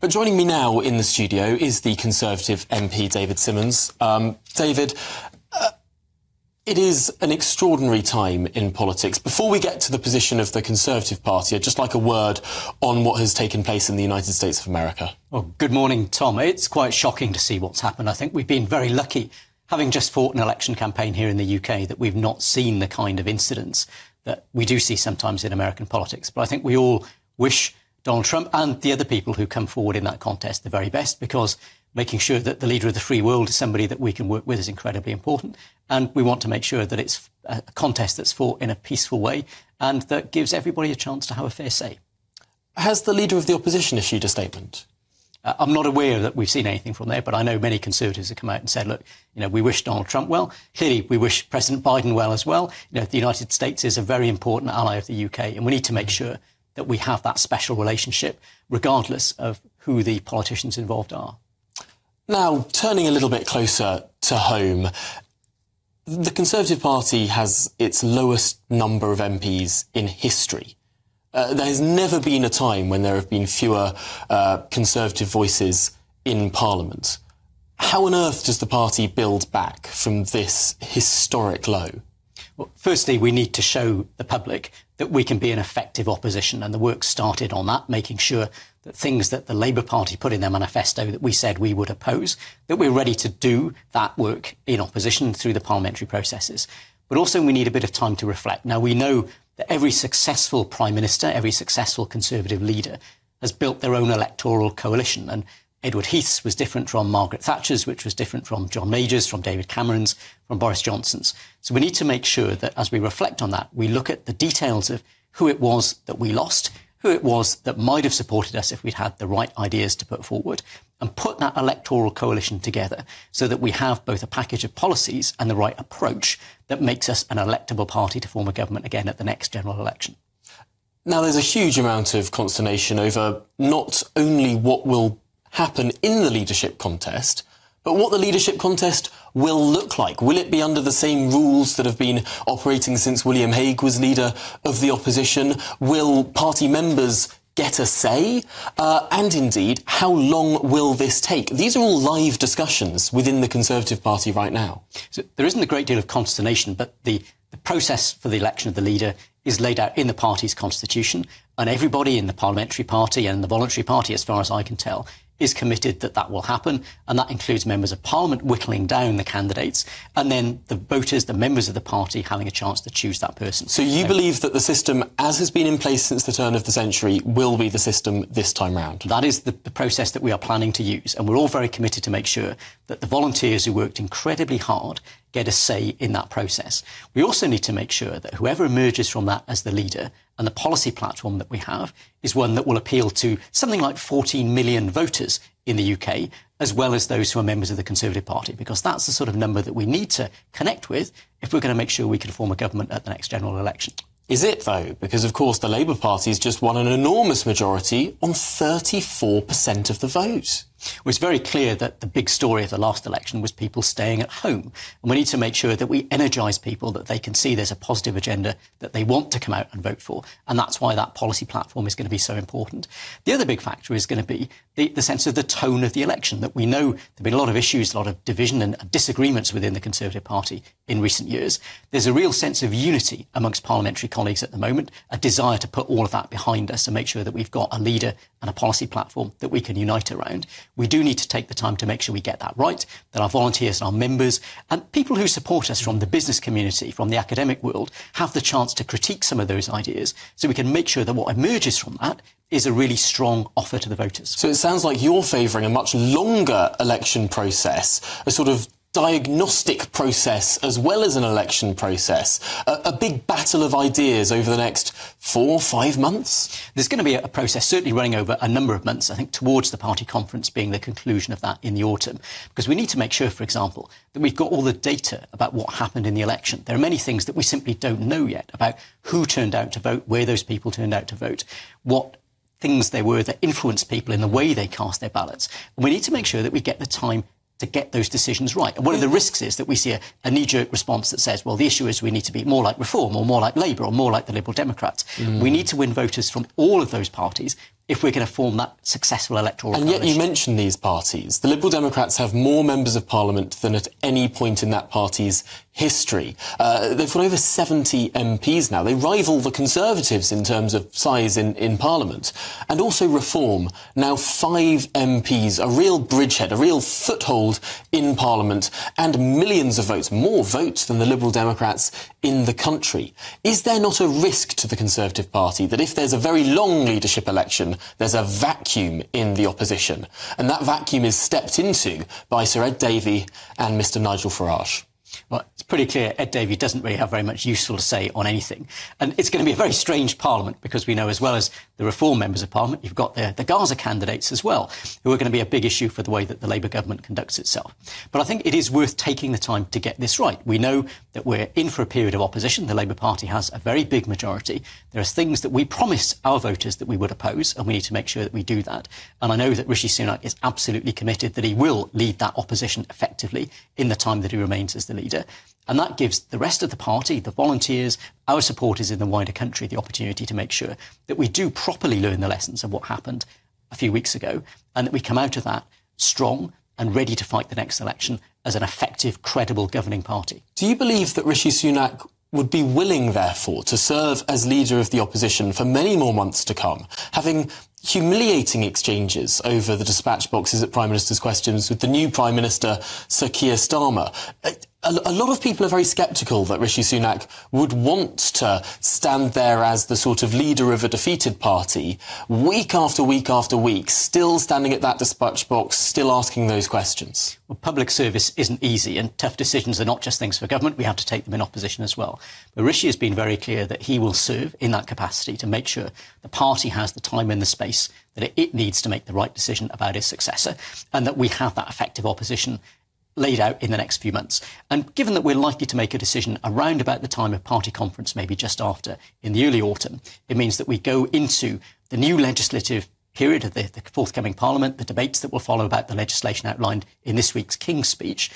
But joining me now in the studio is the Conservative MP David Simmonds. Um, David, uh, it is an extraordinary time in politics. Before we get to the position of the Conservative Party, I'd just like a word on what has taken place in the United States of America. Well, good morning, Tom. It's quite shocking to see what's happened. I think we've been very lucky, having just fought an election campaign here in the UK, that we've not seen the kind of incidents that we do see sometimes in American politics. But I think we all wish Donald Trump and the other people who come forward in that contest the very best because making sure that the leader of the free world is somebody that we can work with is incredibly important. And we want to make sure that it's a contest that's fought in a peaceful way and that gives everybody a chance to have a fair say. Has the leader of the opposition issued a statement? Uh, I'm not aware that we've seen anything from there, but I know many conservatives have come out and said, look, you know, we wish Donald Trump well. Clearly, we wish President Biden well as well. You know, the United States is a very important ally of the UK, and we need to make sure that we have that special relationship, regardless of who the politicians involved are. Now, turning a little bit closer to home, the Conservative Party has its lowest number of MPs in history. Uh, there has never been a time when there have been fewer uh, Conservative voices in Parliament. How on earth does the party build back from this historic low? Well, firstly, we need to show the public that we can be an effective opposition, and the work started on that, making sure that things that the Labour Party put in their manifesto that we said we would oppose, that we're ready to do that work in opposition through the parliamentary processes. But also, we need a bit of time to reflect. Now, we know that every successful Prime Minister, every successful Conservative leader has built their own electoral coalition. And Edward Heath's was different from Margaret Thatcher's, which was different from John Major's, from David Cameron's, from Boris Johnson's. So we need to make sure that as we reflect on that, we look at the details of who it was that we lost, who it was that might have supported us if we'd had the right ideas to put forward, and put that electoral coalition together so that we have both a package of policies and the right approach that makes us an electable party to form a government again at the next general election. Now, there's a huge amount of consternation over not only what will happen in the leadership contest, but what the leadership contest will look like. Will it be under the same rules that have been operating since William Hague was leader of the opposition? Will party members get a say? Uh, and indeed, how long will this take? These are all live discussions within the Conservative Party right now. So there isn't a great deal of consternation, but the, the process for the election of the leader is laid out in the party's constitution, and everybody in the parliamentary party and the voluntary party, as far as I can tell, is committed that that will happen, and that includes members of parliament whittling down the candidates, and then the voters, the members of the party, having a chance to choose that person. So you um, believe that the system, as has been in place since the turn of the century, will be the system this time round? That is the, the process that we are planning to use, and we're all very committed to make sure that the volunteers who worked incredibly hard get a say in that process. We also need to make sure that whoever emerges from that as the leader and the policy platform that we have is one that will appeal to something like 14 million voters in the UK, as well as those who are members of the Conservative Party, because that's the sort of number that we need to connect with if we're going to make sure we can form a government at the next general election. Is it, though? Because, of course, the Labour Party has just won an enormous majority on 34% of the vote. Well, it's very clear that the big story of the last election was people staying at home. And we need to make sure that we energise people, that they can see there's a positive agenda that they want to come out and vote for. And that's why that policy platform is going to be so important. The other big factor is going to be the, the sense of the tone of the election, that we know there have been a lot of issues, a lot of division and disagreements within the Conservative Party in recent years. There's a real sense of unity amongst parliamentary colleagues at the moment, a desire to put all of that behind us and make sure that we've got a leader and a policy platform that we can unite around. We do need to take the time to make sure we get that right, that our volunteers and our members and people who support us from the business community, from the academic world, have the chance to critique some of those ideas so we can make sure that what emerges from that is a really strong offer to the voters. So it sounds like you're favouring a much longer election process, a sort of diagnostic process as well as an election process, a, a, big battle of ideas over the next four, or five months? There's going to be a process certainly running over a number of months, I think, towards the party conference being the conclusion of that in the autumn. Because we need to make sure, for example, that we've got all the data about what happened in the election. There are many things that we simply don't know yet about who turned out to vote, where those people turned out to vote, what things there were that influenced people in the way they cast their ballots. And we need to make sure that we get the time to get those decisions right. And one of the risks is that we see a, a knee-jerk response that says, well, the issue is we need to be more like Reform or more like Labour or more like the Liberal Democrats. Mm. We need to win voters from all of those parties if we're going to form that successful electoral And coalition. yet you mention these parties. The Liberal Democrats have more members of Parliament than at any point in that party's history. Uh, they've got over 70 MPs now. They rival the Conservatives in terms of size in, in Parliament. And also Reform, now five MPs, a real bridgehead, a real foothold in Parliament, and millions of votes, more votes than the Liberal Democrats in the country. Is there not a risk to the Conservative Party that if there's a very long leadership election, there's a vacuum in the opposition? And that vacuum is stepped into by Sir Ed Davey and Mr Nigel Farage. Well, it's pretty clear Ed Davey doesn't really have very much useful to say on anything. And it's going to be a very strange parliament because we know as well as the reform members of parliament, you've got the, the Gaza candidates as well, who are going to be a big issue for the way that the Labour government conducts itself. But I think it is worth taking the time to get this right. We know that we're in for a period of opposition. The Labour Party has a very big majority. There are things that we promised our voters that we would oppose, and we need to make sure that we do that. And I know that Rishi Sunak is absolutely committed that he will lead that opposition effectively in the time that he remains as the leader. And that gives the rest of the party, the volunteers, our supporters in the wider country the opportunity to make sure that we do properly learn the lessons of what happened a few weeks ago and that we come out of that strong and ready to fight the next election as an effective, credible governing party. Do you believe that Rishi Sunak would be willing, therefore, to serve as leader of the opposition for many more months to come, having humiliating exchanges over the dispatch boxes at Prime Minister's questions with the new Prime Minister, Sir Keir Starmer. Uh, A, lot of people are very sceptical that Rishi Sunak would want to stand there as the sort of leader of a defeated party, week after week after week, still standing at that dispatch box, still asking those questions. Well, public service isn't easy, and tough decisions are not just things for government. We have to take them in opposition as well. But Rishi has been very clear that he will serve in that capacity to make sure the party has the time and the space that it needs to make the right decision about his successor, and that we have that effective opposition laid out in the next few months. And given that we're likely to make a decision around about the time of party conference, maybe just after, in the early autumn, it means that we go into the new legislative period of the, the, forthcoming parliament, the debates that will follow about the legislation outlined in this week's King's speech,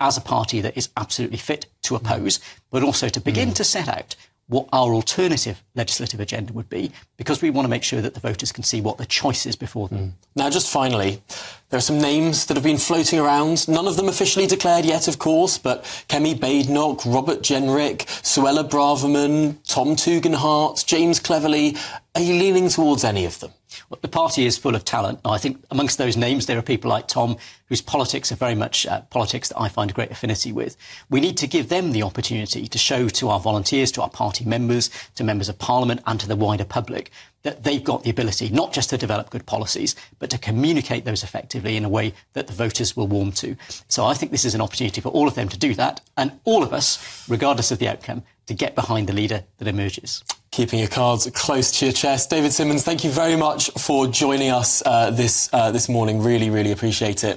as a party that is absolutely fit to oppose, but also to begin mm. to set out what our alternative legislative agenda would be, because we want to make sure that the voters can see what the choice is before them. Mm. Now, just finally, there are some names that have been floating around, none of them officially declared yet, of course, but Kemi Badenoch, Robert Jenrick, Suella Braverman, Tom Tugendhat, James Cleverly. Are you leaning towards any of them? Well, the party is full of talent. I think amongst those names, there are people like Tom, whose politics are very much uh, politics that I find a great affinity with. We need to give them the opportunity to show to our volunteers, to our party members, to members of parliament, and to the wider public that they've got the ability not just to develop good policies, but to communicate those effectively in a way that the voters will warm to. So I think this is an opportunity for all of them to do that, and all of us, regardless of the outcome, to get behind the leader that emerges keeping your cards close to your chest. David Simmonds, thank you very much for joining us uh, this uh, this morning. Really, really appreciate it.